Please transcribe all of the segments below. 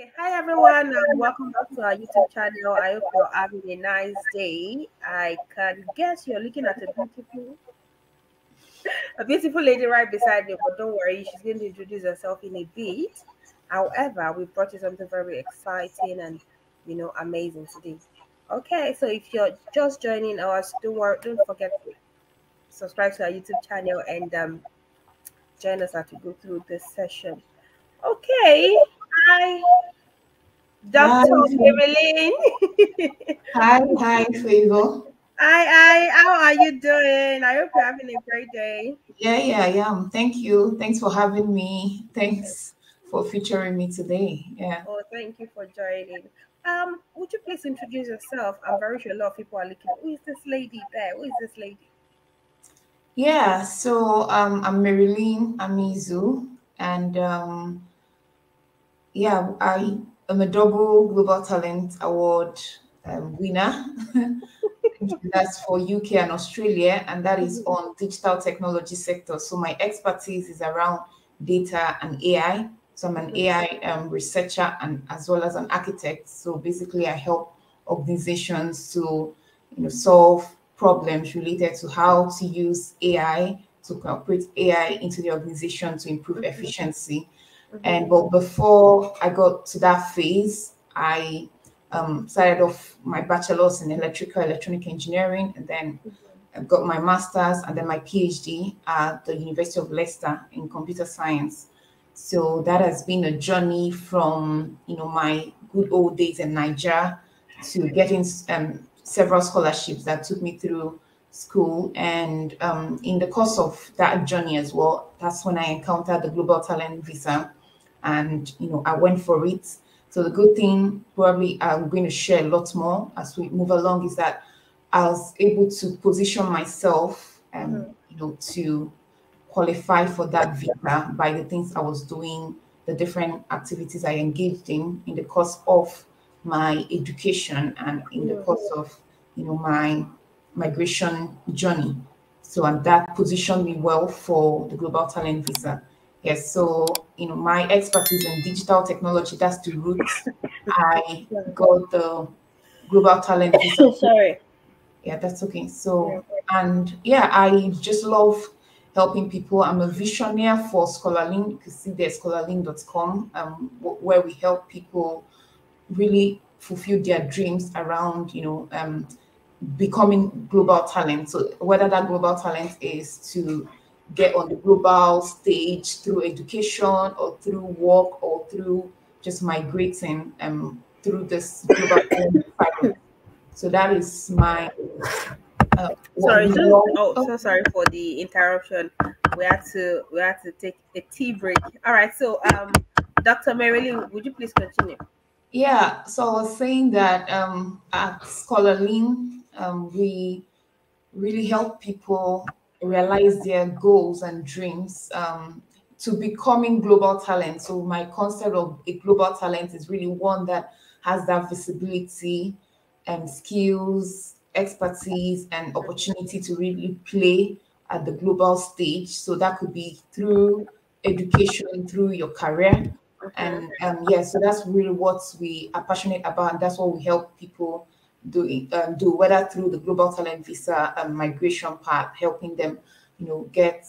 Okay, hi everyone, and welcome back to our YouTube channel. I hope you're having a nice day. I can guess you're looking at a beautiful, a beautiful lady right beside me, but don't worry, she's going to introduce herself in a bit. However, we brought you something very exciting and you know amazing today. Okay, so if you're just joining us, don't worry, don't forget to subscribe to our YouTube channel and um, join us as we go through this session. Okay, hi, Dr. Marilyn. Hi, hi, Favor. Hi, hi, how are you doing? I hope you're having a great day. Yeah, yeah, I yeah. Thank you. Thanks for having me. Thanks for featuring me today. Yeah. Oh, thank you for joining. Um, would you please introduce yourself? I'm very sure a lot of people are looking. Who is this lady there? Who is this lady? Yeah, so um, I'm Marilyn Amaizu, and um, yeah, I am a double Global Talent Award um, winner. That's for UK and Australia, and that is on digital technology sector. So my expertise is around data and AI. So I'm an AI um, researcher and as well as an architect. So basically, I help organizations to you know solve problems related to how to use AI to incorporate AI into the organization to improve efficiency. And but before I got to that phase, I um, started off my bachelor's in electrical electronic engineering, and then I got my master's and then my PhD at the University of Leicester in computer science. So that has been a journey from you know my good old days in Nigeria to getting um, several scholarships that took me through school. And um, in the course of that journey as well, that's when I encountered the Global Talent Visa, and you know I went for it. So the good thing, probably I'm going to share a lot more as we move along, is that I was able to position myself, and um, you know, to qualify for that visa by the things I was doing, the different activities I engaged in in the course of my education and in the course of you know my migration journey. So and that positioned me well for the global talent visa. Yes, so you know my expertise in digital technology, that's the root. I got the global talent. Sorry. Yeah, that's okay. So and yeah, I just love helping people. I'm a visionary for Scholarleen. You can see there scholarleen.com, um, where we help people really fulfill their dreams around, you know, um, becoming global talent. So whether that global talent is to get on the global stage through education or through work or through just migrating um, through this global. So that is my uh, sorry, just, oh, so sorry for the interruption. We had to we had to take a tea break. All right, so um, Dr. Marilyn, would you please continue? Yeah, so I was saying that um, at Scholarleen, um, we really help people realize their goals and dreams um, to becoming global talent. So my concept of a global talent is really one that has that visibility and skills, expertise, and opportunity to really play at the global stage. So that could be through education, through your career. And um, yeah, so that's really what we are passionate about. And that's what we help people do, um, do whether through the global talent visa and migration path, helping them, you know, get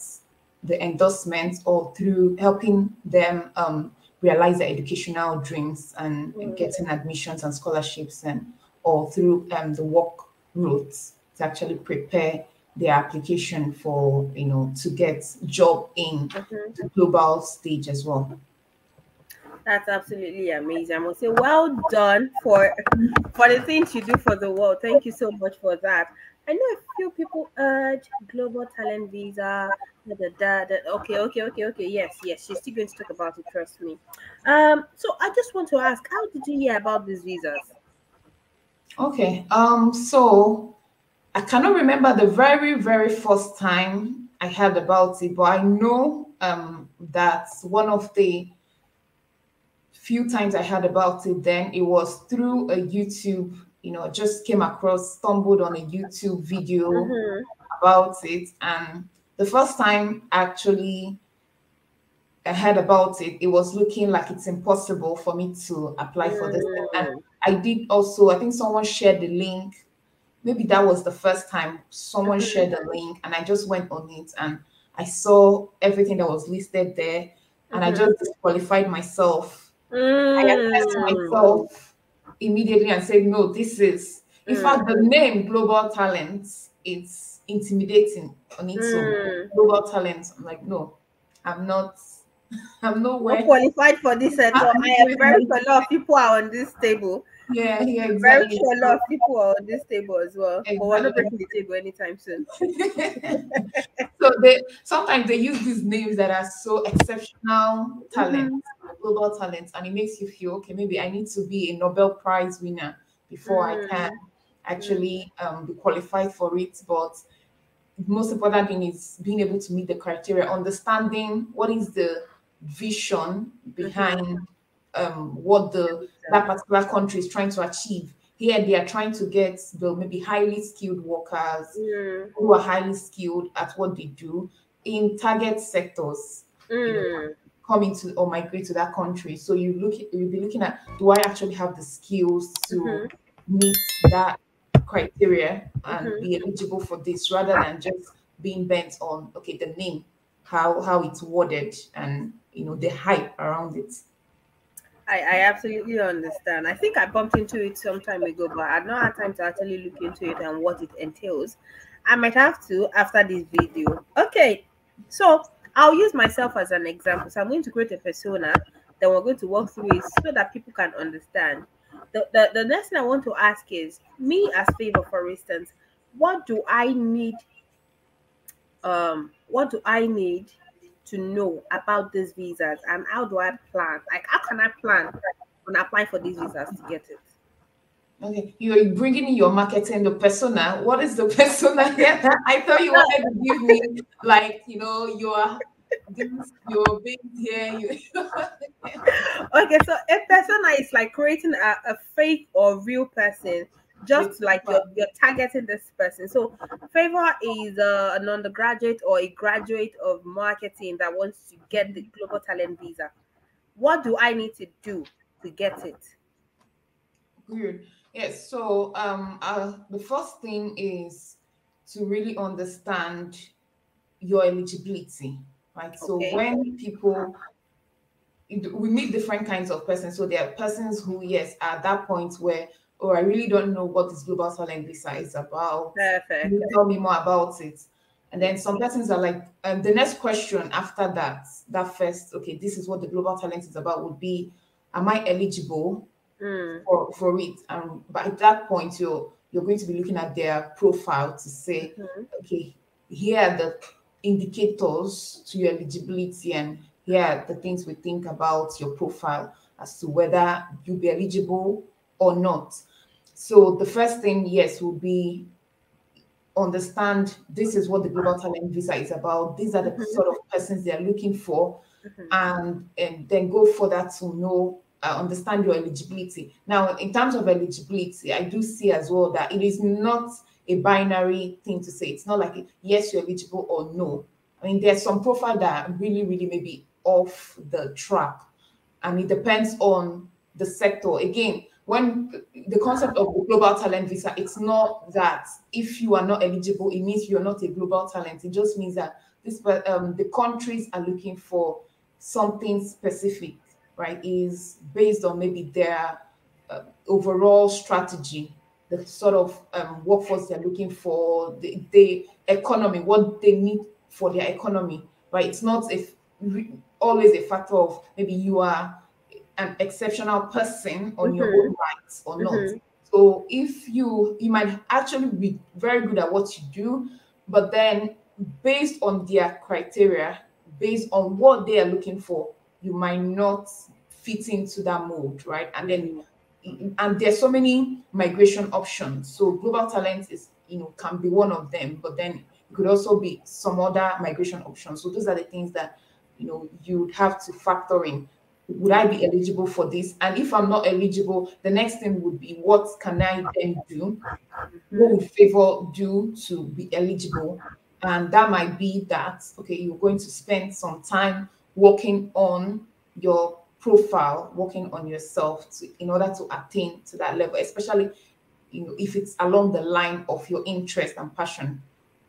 the endorsements or through helping them um, realize their educational dreams and, and, getting admissions and scholarships and or through um, the work routes to actually prepare their application for you know to get job in mm-hmm. the global stage as well that's absolutely amazing. I must say, well done for for the things you do for the world. Thank you so much for that. I know a few people urge global talent visa. Da, da, da, Okay, okay, okay, okay. Yes, yes. She's still going to talk about it. Trust me. Um. So I just want to ask, how did you hear about these visas? Okay. Um. So I cannot remember the very, very first time I heard about it, but I know um that one of the few times I heard about it then, it was through a YouTube, you know, just came across, stumbled on a YouTube video mm-hmm. about it. And the first time actually I heard about it, it was looking like it's impossible for me to apply for this. And Mm. I did also, I think someone shared the link. Maybe that was the first time someone Mhm. shared the link, and I just went on it and I saw everything that was listed there, and I Mhm. just disqualified myself. I assessed Mm. myself immediately and said, no, this is, in Mm. fact, the name Global Talents, it's intimidating on its own. Mm. Global Talents. I'm like, no, I'm not, I'm Not qualified for this at all. I am very a lot of people are on this table. Yeah, yeah, Very exactly. sure a lot of people are on this table as well. But we're not Exactly. breaking the table anytime soon. so they sometimes they use these names that are so exceptional talents, global talents, and it makes you feel okay. Maybe I need to be a Nobel Prize winner before I Mm. can actually um, be qualified for it. But most important thing is being able to meet the criteria, understanding what is the vision behind um, what the that particular country is trying to achieve. Here, they are trying to get the maybe highly skilled workers Mm. who are highly skilled at what they do in target sectors Mm. come into or migrate to that country. So you look you'll be looking at do I actually have the skills to Mhm. meet that criteria and Mhm. be eligible for this rather than just being bent on okay the name, how how it's worded and you know the hype around it. I, I absolutely understand. I think I bumped into it some time ago, but I had not had time to actually look into it and what it entails. I might have to after this video. Okay, so I'll use myself as an example. So I'm going to create a persona, then we're going to walk through it so that people can understand. The, the, the next thing I want to ask is me as favor, for instance, what do I need? Um, what do I need to know about these visas and how do I plan? Like, how can I plan when applying for these visas to get it? Okay, you're bringing in your marketing, the persona. What is the persona here? I thought you wanted to give me like you know you're this, you're being here. You, Okay, so a persona is like creating a, a fake or real person, just like you're, you're targeting this person. So, Favor is uh, an undergraduate or a graduate of marketing that wants to get the global talent visa. What do I need to do to get it? Good. Yes. So um, uh, the first thing is to really understand your eligibility, right? So Okay. when people we meet different kinds of persons. So there are persons who, yes, are at that point where, oh, I really don't know what this global talent visa is about. Perfect. Can you tell me more about it? And then some persons are like, um, the next question after that, that first, okay, this is what the global talent is about, would be, am I eligible Mm, for, for it? And by that point, you're you're going to be looking at their profile to say, mhm, okay, here are the indicators to your eligibility, and here are the things we think about your profile as to whether you'll be eligible or not. So the first thing, yes, will be understand this is what the global talent visa is about. These are the Mhm. sort of persons they are looking for, mhm. and, and then go further to know uh, understand your eligibility. Now, in terms of eligibility, I do see as well that it is not a binary thing to say. It's not like yes, you're eligible or no. I mean, there's some profile that really, really maybe off the track, and it depends on the sector. Again, when the concept of global talent visa, it's not that if you are not eligible, it means you're not a global talent. It just means that this um, the countries are looking for something specific, right? Is based on maybe their uh, overall strategy, the sort of um, workforce they're looking for, the, the economy, what they need for their economy, right? It's not a, always a factor of maybe you are an exceptional person on your Mhm. own rights or not. Mhm. So if you you might actually be very good at what you do, but then based on their criteria, based on what they are looking for, you might not fit into that mold, right? And then and there's so many migration options. So global talent is you know can be one of them, but then it could also be some other migration options. So those are the things that you know you'd have to factor in. Would I be eligible for this? And if I'm not eligible, the next thing would be what can I then do? What would favor do to be eligible? And that might be that okay, you're going to spend some time working on your profile, working on yourself to, in order to attain to that level, especially you know if it's along the line of your interest and passion.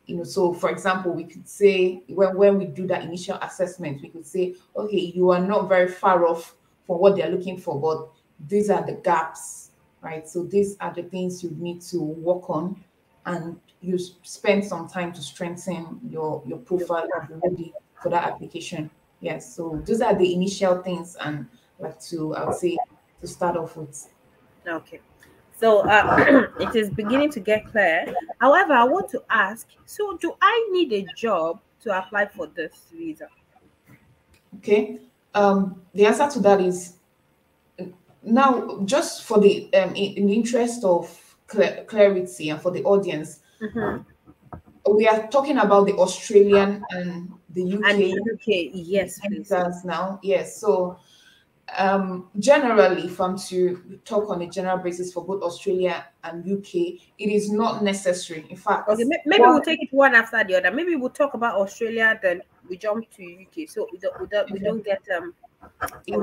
You know, so for example, we could say when, when we do that initial assessment, we could say, okay, you are not very far off for what they're looking for, but these are the gaps, right? So these are the things you need to work on and you spend some time to strengthen your your profile and ready for that application. Yes, so those are the initial things and like to I would say to start off with. Okay. So uh, it is beginning to get clear. However, I want to ask so, do I need a job to apply for this visa? Okay. Um, the answer to that is now, just for the um, in, in the interest of cl- clarity and for the audience, mm-hmm. we are talking about the Australian and the UK. And the UK, yes, please. now. Yes. So um, generally, if I'm to talk on a general basis for both Australia and UK, it is not necessary. In fact, okay, maybe one, we'll take it one after the other. Maybe we'll talk about Australia, then we jump to UK, so we don't, we don't, we don't get um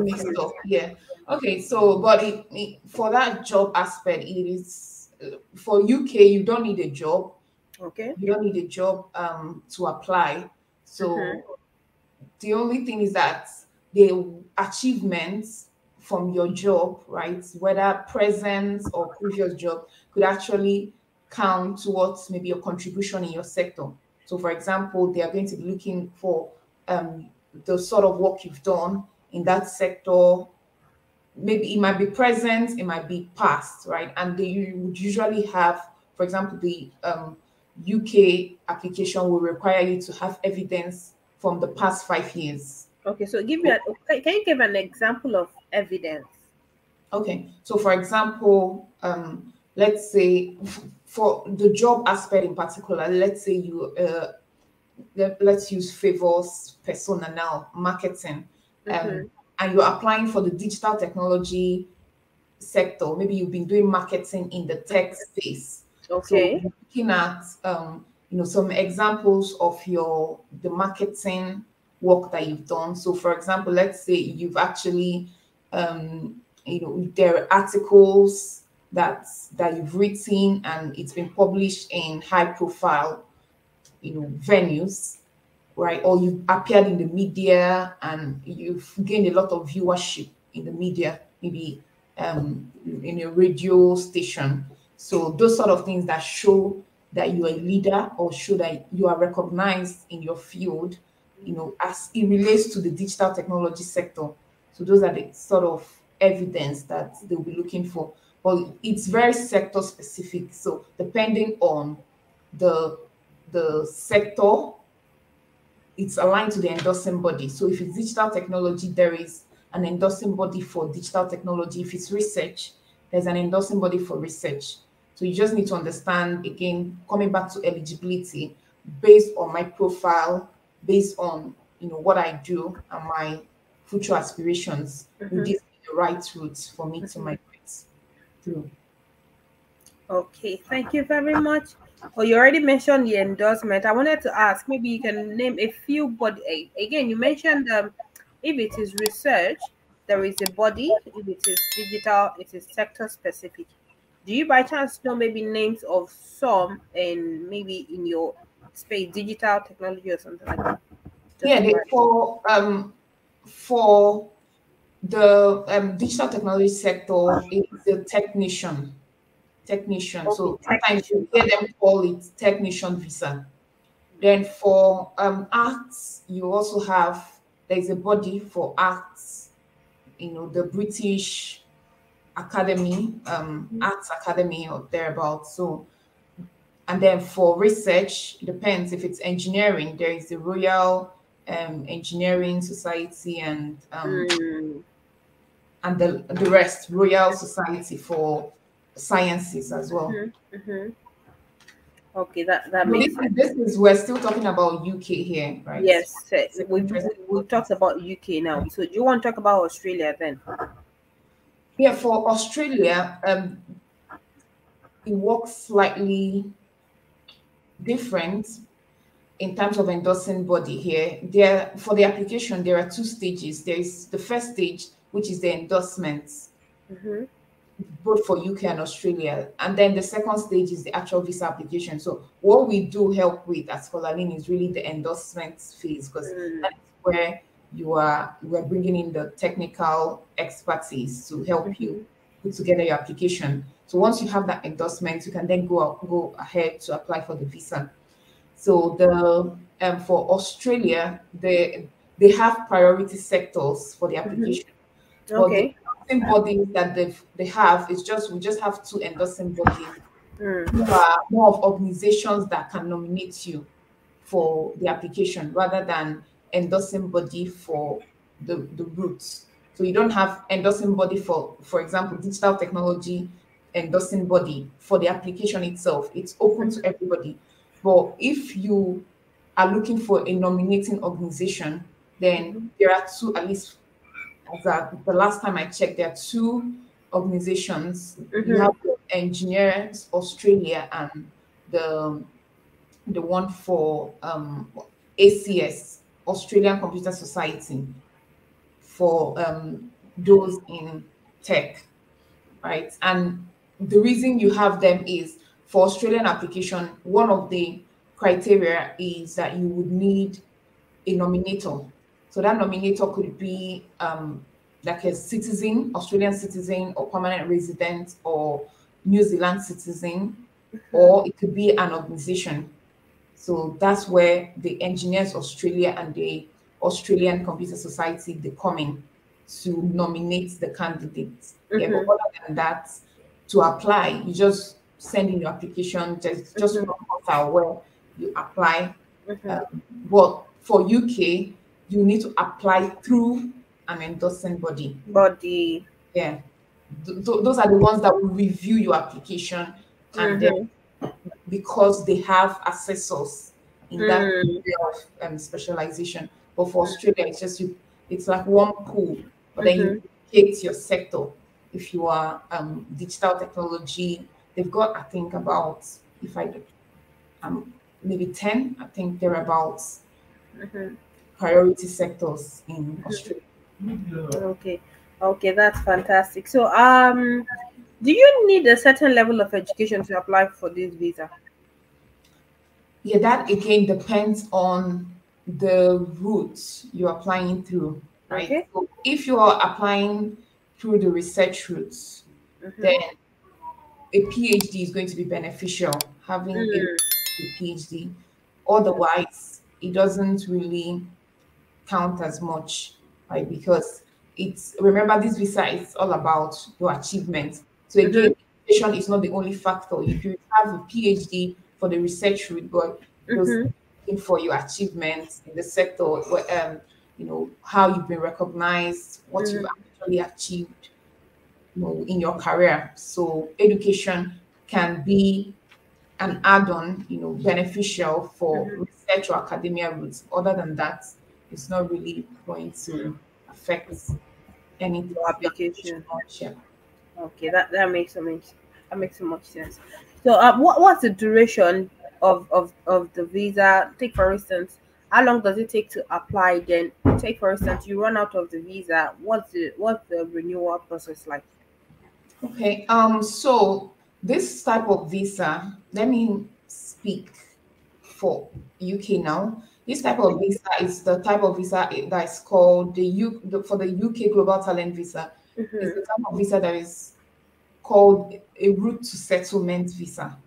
mixed up. Yeah. Okay. So, but it, it, for that job aspect, it is for UK. You don't need a job. Okay. You don't need a job um to apply. So, mm-hmm. the only thing is that the achievements from your job, right, whether present or previous job, could actually count towards maybe your contribution in your sector. So, for example, they are going to be looking for um, the sort of work you've done in that sector. Maybe it might be present, it might be past, right? And they you would usually have, for example, the um, UK application will require you to have evidence from the past five years Okay, so give me a, can you give an example of evidence? Okay, so for example, um, let's say for the job aspect in particular, let's say you uh, let, us use favors persona now marketing, um, mm-hmm. and you're applying for the digital technology sector. Maybe you've been doing marketing in the tech space. Okay, so looking at um, you know some examples of your the marketing work that you've done. So, for example, let's say you've actually, um, you know, there are articles that that you've written and it's been published in high-profile, you know, venues, right? Or you've appeared in the media and you've gained a lot of viewership in the media, maybe um, in a radio station. So those sort of things that show that you are a leader or show that you are recognized in your field you know, as it relates to the digital technology sector. So those are the sort of evidence that they'll be looking for. But it's very sector specific. So depending on the the sector, it's aligned to the endorsing body. So if it's digital technology, there is an endorsing body for digital technology. If it's research, there's an endorsing body for research. So you just need to understand again, coming back to eligibility, based on my profile, based on you know what I do and my future aspirations mm-hmm. will give me the right route for me mm-hmm. to migrate through. Okay, thank you very much. Oh, you already mentioned the endorsement. I wanted to ask, maybe you can name a few body. Again, you mentioned um, if it is research, there is a body. If it is digital, it is sector specific. Do you by chance know maybe names of some and maybe in your space, digital technology or something like that? yeah, for um for the um, digital technology sector, it's the Tech Nation. Technician. Okay, so sometimes you hear them call it Tech Nation visa. Then for um, arts, you also have there's a body for arts, you know, the British Academy, um, mm-hmm. Arts Academy or thereabouts. So and then for research, depends if it's engineering, there is the Royal um, Engineering Society and um, mm. and the, the rest, Royal Society for Sciences as well. Mm-hmm. Mm-hmm. Okay, that that makes this, this, is we're still talking about UK here, right? Yes, we we we talked about UK now. So do you want to talk about Australia then? Yeah, for Australia, um, it works slightly different. in terms of endorsing body here, there for the application, there are two stages. There is the first stage, which is the endorsements, Mm-hmm. both for UK and Australia. And then the second stage is the actual visa application. So what we do help with at Scholarleen is really the endorsements phase because Mm. that's where you are you are bringing in the technical expertise to help you put together your application. So once you have that endorsement, you can then go out, go ahead to apply for the visa. So the um, for Australia, they they have priority sectors for the application. But Okay. the endorsing bodies that they they have is just we just have two endorsing bodies Mm. are more of organizations that can nominate you for the application rather than endorsing body for the, the routes. So you don't have endorsing body for, for example, digital technology endorsing body for the application itself. It's open to everybody. But if you are looking for a nominating organization, then there are two, at least as at the last time I checked, there are two organizations. You Mhm. have Engineers Australia and the the one for um, ACS Australian Computer Society for um, those in tech, right? And the reason you have them is for Australian application. One of the criteria is that you would need a nominator. So that nominator could be um, like a citizen, Australian citizen, or permanent resident, or New Zealand citizen, or it could be an organization. So that's where the Engineers Australia and the Australian Computer Society they come in to nominate the candidates. Yeah, Mhm. but other than that, to apply, you just send in your application. Just just Mhm. portal where you apply. Mhm. Um, but for UK, you need to apply through an endorsing body. Body. Yeah, Th- th- those are the ones that will review your application, and then because they have assessors in that Mm. area of um, specialization. But for Australia, it's just you. It's like one pool, but then you pick your sector. If you are um, digital technology, they've got I think about if I um maybe ten, I think they're about Mhm. priority sectors in Australia. Okay. Okay, that's fantastic. So, um, do you need a certain level of education to apply for this visa? Yeah, that again depends on the route you're applying through, right? Okay. So if you are applying through the research routes, Mhm. then a PhD is going to be beneficial having a, Mm. a PhD. Otherwise, it doesn't really count as much, right? Because it's remember this visa is all about your achievements. So again, education is not the only factor. If you have a PhD for the research route, but Mhm. for your achievements in the sector, where, um, you know, how you've been recognized, what you've actually achieved, you know, in your career. So education can be an add-on, you know, beneficial for Mhm. research or academia routes. Other than that, it's not really going to affect. Your application. Okay, that, that makes so much that makes so much sense. So, uh, what what's the duration of, of of the visa? Take for instance, how long does it take to apply? Then, take for instance, you run out of the visa. What's the what's the renewal process like? Okay. Um. So this type of visa, let me speak for UK now. This type of visa is the type of visa that is called the U the, for the UK Global Talent Visa. It's Mhm. the type of visa that is called a route to settlement visa.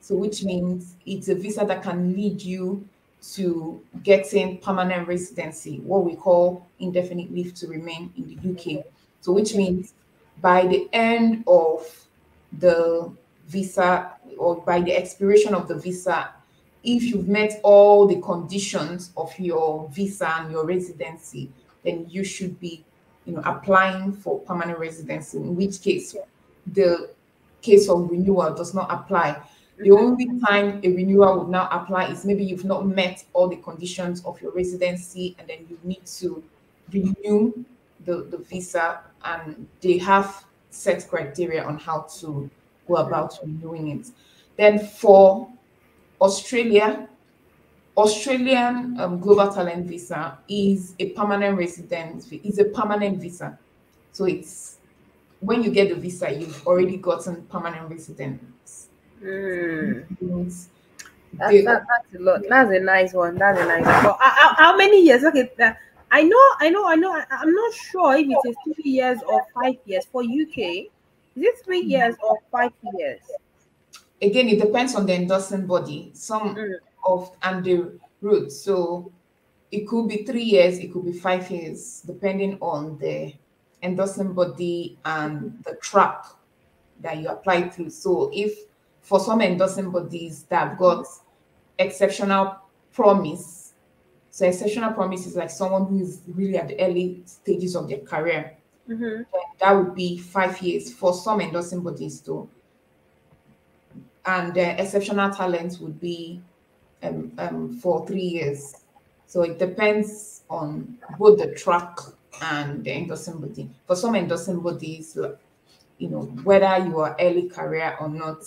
So, which means it's a visa that can lead you to getting permanent residency, what we call indefinite leave to remain in the UK. So, which means by the end of the visa or by the expiration of the visa, if you've met all the conditions of your visa and your residency, then you should be, you know, applying for permanent residency. In which case, the case of renewal does not apply. The only time a renewal would now apply is maybe you've not met all the conditions of your residency, and then you need to renew the, the visa, and they have set criteria on how to go about renewing it. Then for Australia, Australian um, Global Talent Visa is a permanent residence. It's a permanent visa, so it's when you get the visa, you've already gotten permanent residence. Mm. Means That's, that, that's a lot. That's a nice one. That's a nice one. But how, how- how many years? Okay, uh, I know, I know, I know. I, I'm not sure if it is three years or five years for UK. Is it three years or five years? again, it depends on the endorsing body. Some Mm. of and the route. So it could be three years, it could be five years, depending on the endorsing body and the track that you apply to. So if for some endorsing bodies that have got exceptional promise, so exceptional promise is like someone who is really at the early stages of their career. Mm-hmm. That would be five years for some endorsing bodies, though. And uh, exceptional talents would be um, um, for three years. So it depends on both the track and the endorsing body. For some endorsing bodies, you know, whether you are early career or not,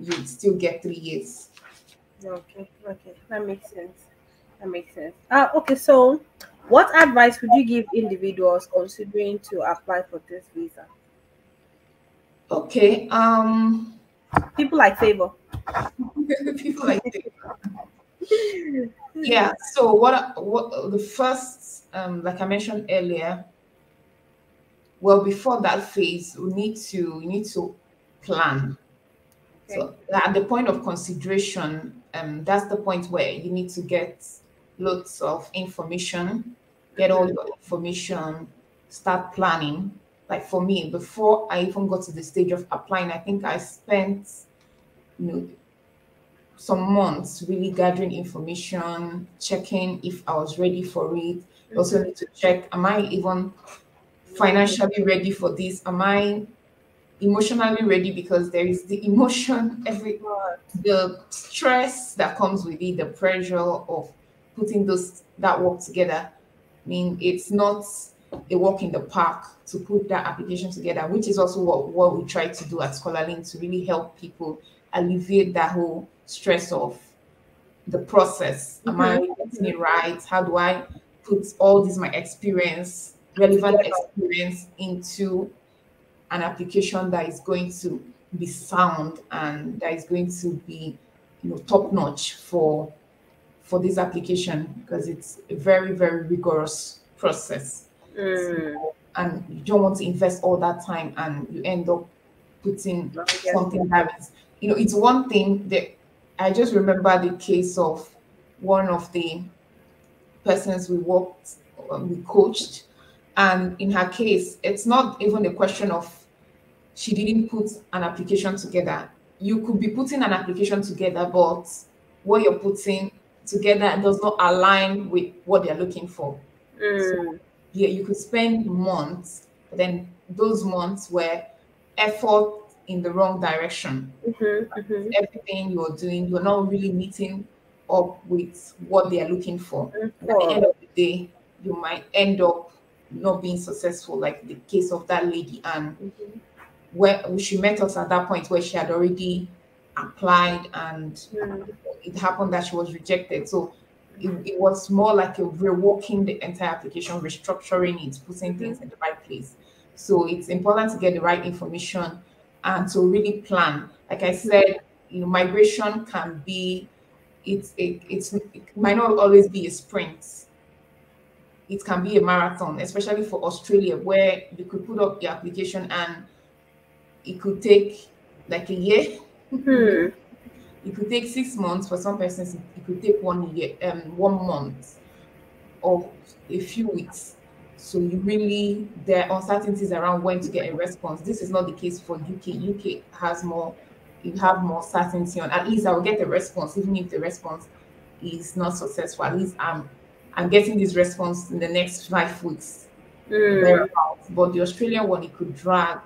you still get three years. Okay, okay, that makes sense. That makes sense. Uh, okay, so what advice would you give individuals considering to apply for this visa? Okay. Um, People like favor. people like this. yeah so what what the first um like i mentioned earlier well before that phase we need to we need to plan so at the point of consideration um that's the point where you need to get lots of information get all your information start planning like for me before i even got to the stage of applying i think i spent you know some months really gathering information, checking if I was ready for it. Also need to check, am I even financially ready for this? Am I emotionally ready? Because there is the emotion, every the stress that comes with it, the pressure of putting those that work together. I mean, it's not a walk in the park to put that application together, which is also what, what we try to do at Scholarleen to really help people alleviate that whole stress of the process. Am I mm-hmm. getting it right? How do I put all this my experience, relevant experience into an application that is going to be sound and that is going to be you know top notch for for this application because it's a very very rigorous process Mm. and you don't want to invest all that time and you end up putting Yes. something that is you know it's one thing that i just remember the case of one of the persons we worked um, we coached and in her case it's not even a question of she didn't put an application together you could be putting an application together but what you're putting together does not align with what they're looking for Mm. yeah, you could spend months, but then those months were effort in the wrong direction. Mhm, mhm. Everything you're doing, you're not really meeting up with what they are looking for. Mm, At the end of the day, you might end up not being successful, like the case of that lady. And Mhm. Where she met us at that point where she had already applied and Mm. it happened that she was rejected. So it, it was more like a reworking the entire application, restructuring it, putting things in the right place. So it's important to get the right information and to really plan. Like I said, you know, migration can be it's it, it's it might not always be a sprint. It can be a marathon, especially for Australia, where you could put up your application and it could take like a year. Mhm. it could take six months for some persons it could take one year um one month or a few weeks. So you really there are uncertainties around when to get a response. This is not the case for uk uk has more you have more certainty on at least i will get a response even if the response is not successful. At least i'm i'm getting this response in the next five weeks. Mm. but the australian one it could drag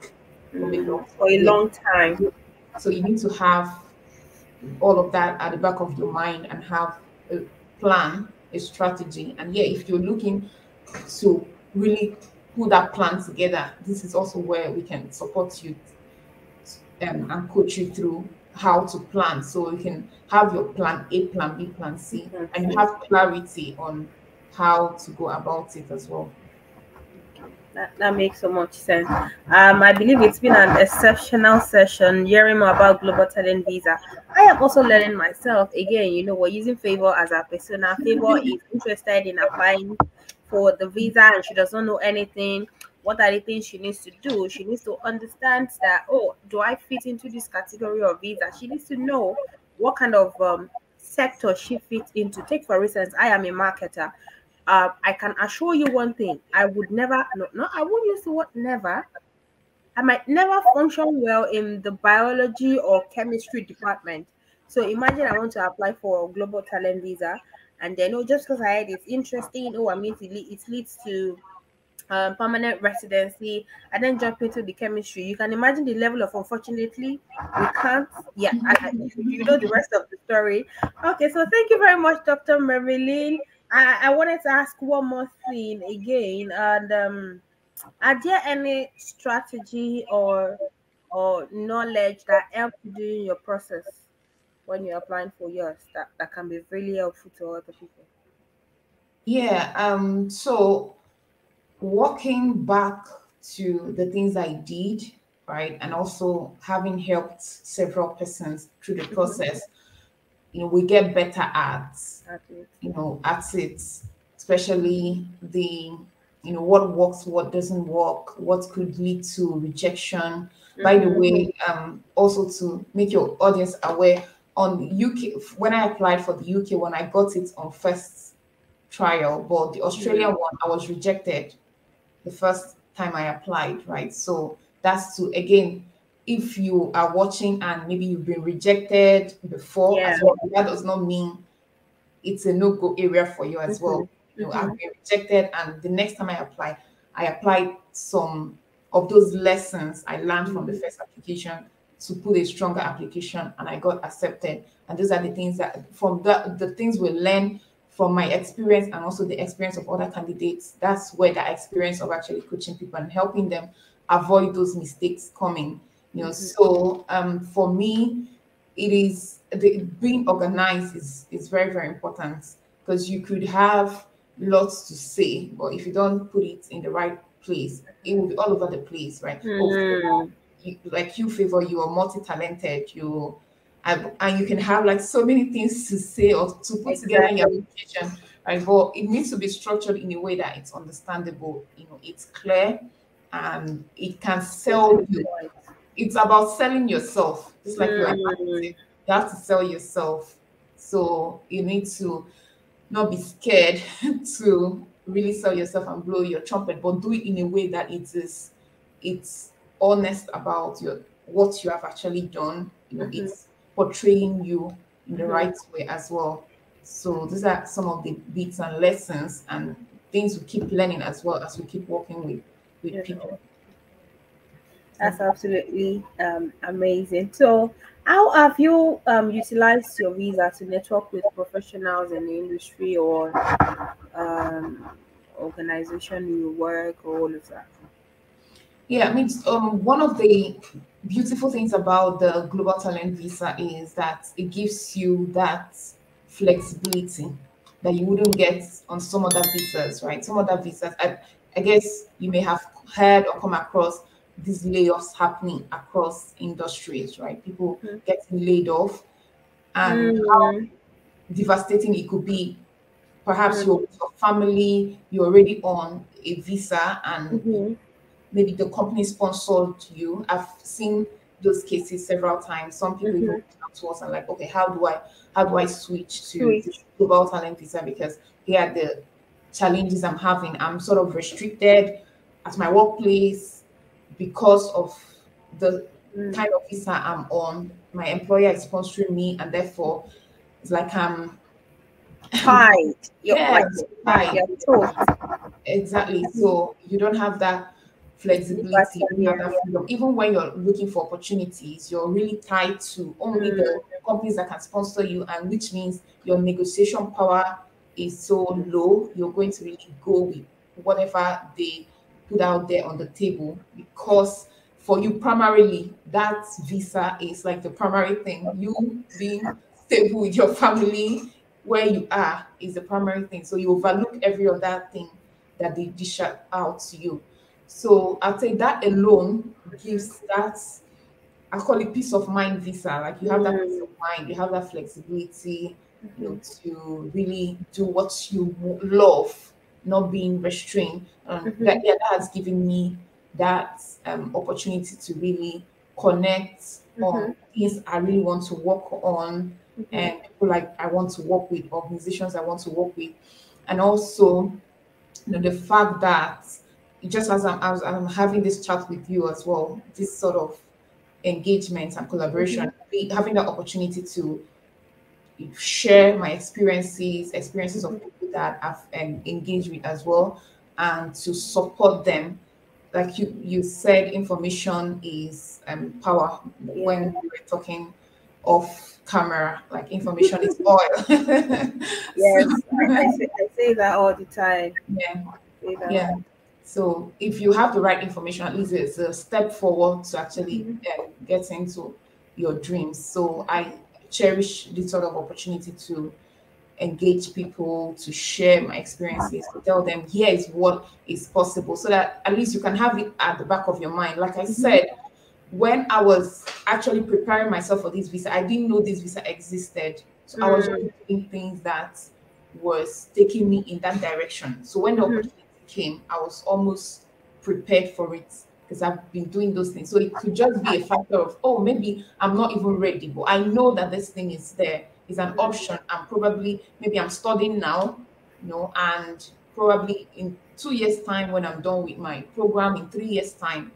for a long For a long time. so you need to have all of that at the back of your mind and have a plan, a strategy. And yeah, if you're looking to really put that plan together, this is also where we can support you um, and coach you through how to plan. So you can have your plan A, plan B, plan C, and you have clarity on how to go about it as well. That, that makes so much sense. Um, I believe it's been an exceptional session hearing more about Global Talent Visa. I am also learning myself. Again, you know, we're using Favor as a persona. Favor is interested in applying for the visa and she does not know anything. What are the things she needs to do? She needs to understand that, oh, do I fit into this category of visa? She needs to know what kind of um, sector she fits into. Take, for instance, I am a marketer uh, I can assure you one thing: I would never, no, no, I won't use the word never. I might never function well in the biology or chemistry department. So imagine I want to apply for a global talent visa, and then oh, just because I had it's interesting, oh, I mean it, it leads to um, permanent residency, and then jump into the chemistry. You can imagine the level of unfortunately we can't. Yeah, I, you know the rest of the story. Okay, so thank you very much, Dr. Marilyn. I, I wanted to ask one more thing again, and um, are there any strategy or or knowledge that help you during your process when you're applying for yours that, that can be really helpful to other people? Yeah, um, so walking back to the things I did, right, and also having helped several persons through the mm-hmm. process, you know, we get better at, you know, at it, especially the, you know, what works, what doesn't work, what could lead to rejection. Mm-hmm. By the way, mm-hmm. um, also to make your audience aware, on UK, when I applied for the UK one, I got it on first trial, but the Australian mm-hmm. one, I was rejected the first time I applied, right? So that's to again if you are watching and maybe you've been rejected before yeah. as well, that does not mean it's a no-go area for you as mm-hmm. well. You know, mm-hmm. I've been rejected, and the next time I apply, I applied some of those lessons I learned mm-hmm. from the mm-hmm. first application to put a stronger application, and I got accepted. And those are the things that from the the things we learn from my experience and also the experience of other candidates. That's where the experience of actually coaching people and helping them avoid those mistakes coming you know mm-hmm. so um, for me it is the, being organized is is very very important because you could have lots to say but if you don't put it in the right place it will be all over the place right mm. you, like you favor you are multi-talented you and you can have like so many things to say or to put exactly. together in your application right but it needs to be structured in a way that it's understandable you know it's clear and it can sell you it's about selling yourself. It's like mm. you're you have to sell yourself. So you need to not be scared to really sell yourself and blow your trumpet, but do it in a way that it is it's honest about your what you have actually done. You know, mm-hmm. it's portraying you in the mm-hmm. right way as well. So these are some of the bits and lessons and things we keep learning as well as we keep working with with yeah. people. That's absolutely um, amazing. So, how have you um, utilized your visa to network with professionals in the industry or um, organization you work or all of that? Yeah, I mean, um, one of the beautiful things about the Global Talent Visa is that it gives you that flexibility that you wouldn't get on some other visas, right? Some other visas, I, I guess you may have heard or come across these layoffs happening across industries, right? People mm-hmm. getting laid off, and mm. how devastating it could be. Perhaps mm. your, your, family, you're already on a visa, and mm-hmm. maybe the company sponsored you. I've seen those cases several times. Some people mm-hmm. come to us and like, okay, how do I how do I switch to switch. global talent visa because here are the challenges I'm having. I'm sort of restricted at my workplace because of the mm. kind of visa I'm on, my employer is sponsoring me, and therefore it's like I'm tied. You're yeah, tied. Exactly. So you don't have that flexibility, even when you're looking for opportunities, you're really tied to only mm. the companies that can sponsor you, and which means your negotiation power is so low, you're going to really go with whatever they put out there on the table because for you primarily that visa is like the primary thing. You being stable with your family where you are is the primary thing. So you overlook every other thing that they dish out to you. So i'll say that alone gives that i call it peace of mind visa. Like you have that peace of mm. mind you have that flexibility you know, to really do what you love not being restrained um, Mhm. that, yeah, that has given me that um, opportunity to really connect on things I really want to work on Mhm. and people like I want to work with, organizations I want to work with, and also you know the fact that just as I'm, as I'm having this chat with you as well, this sort of engagement and collaboration, be- having the opportunity to share my experiences, experiences of people that I've um, engaged with as well, and to support them. Like you, you said, information is um, power. When we're talking off camera, like information is oil. Yes, I, I, say, I say that all the time. yeah, I say that yeah. So if you have the right information, at least it's a step forward to actually Mhm. um, get into your dreams. So I cherish this sort of opportunity to engage people, to share my experiences, to tell them here is what is possible, so that at least you can have it at the back of your mind. Like I said, when I was actually preparing myself for this visa, I didn't know this visa existed. So I was Mm. doing things that was taking me in that direction. So when the Mhm. opportunity came, I was almost prepared for it because I've been doing those things. So it could just be a factor of, oh, maybe I'm not even ready, but I know that this thing is there, is an option. I'm probably, maybe I'm studying now, you know, and probably in two years' time, when I'm done with my program, in three years' time,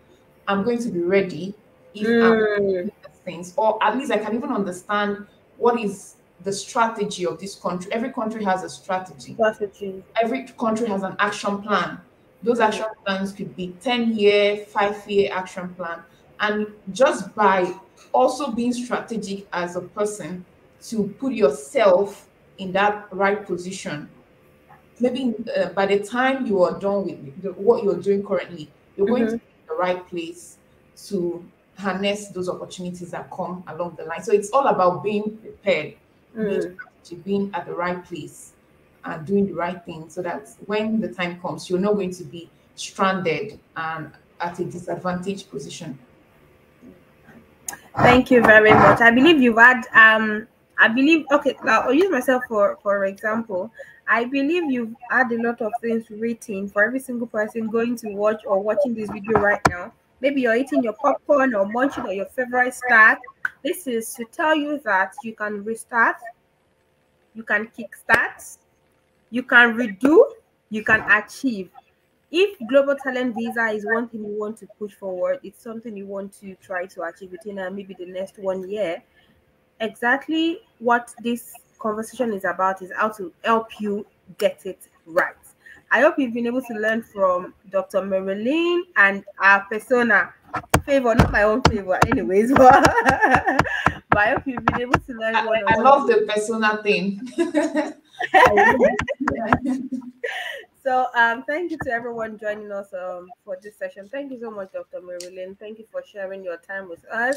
I'm going to be ready if I'm Mm, things, or at least I can even understand what is the strategy of this country. Every country has a strategy strategy. every country has an action plan. Those action plans could be 10 year, five year action plan. And just by also being strategic as a person to put yourself in that right position, maybe uh, by the time you are done with the, what you're doing currently, you're going to be in the right place to harness those opportunities that come along the line. So it's all about being prepared, being Mm, being at the right place and doing the right thing so that when the time comes, you're not going to be stranded and at a disadvantaged position. Thank you very much. I believe you've had um I believe okay, now I'll use myself for for example. I believe you've had a lot of things written for every single person going to watch or watching this video right now. Maybe you're eating your popcorn or munching on your favorite snack. This is to tell you that you can restart, you can kickstart, you can redo, you can achieve. If global talent visa is one thing you want to push forward, it's something you want to try to achieve within uh, maybe the next one year. Exactly what this conversation is about is how to help you get it right. I hope you've been able to learn from Dr. Marilyn and our persona favor, not my own favor, anyways. But, but I hope you've been able to learn I, one I love the persona thing. So um, thank you to everyone joining us um for this session. Thank you so much, Dr. Marilyn. Thank you for sharing your time with us.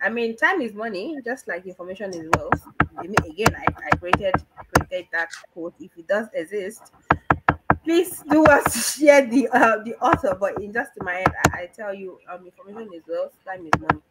I mean, time is money, just like information is wealth. Again, I, I created created that quote. If it does exist, please do us share the uh, the author. But in just my head, I, I tell you, um, information is wealth. Time is money.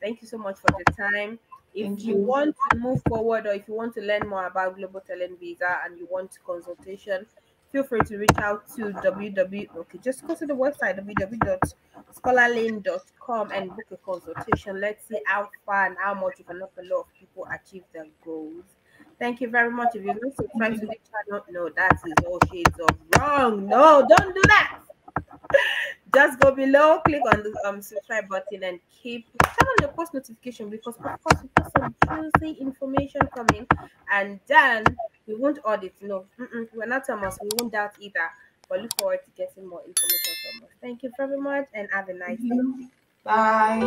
Thank you so much for the time. If Thank you. want to move forward or if you want to learn more about Global Talent Visa and you want consultation, feel free to reach out to www. Okay, just go to the website www.scholarleen.com and book a consultation. Let's see how far and how much you can help a lot of people achieve their goals. Thank you very much. If you're not subscribed to the channel, no, that is all shades of wrong. No, don't do that. Just go below, click on the um subscribe button, and keep turn on the post notification because of course we got some juicy information coming, and then we won't audit. No, mm-mm, we're not Thomas. We won't doubt either. But look forward to getting more information from us. Thank you very much, and have a nice day. Bye.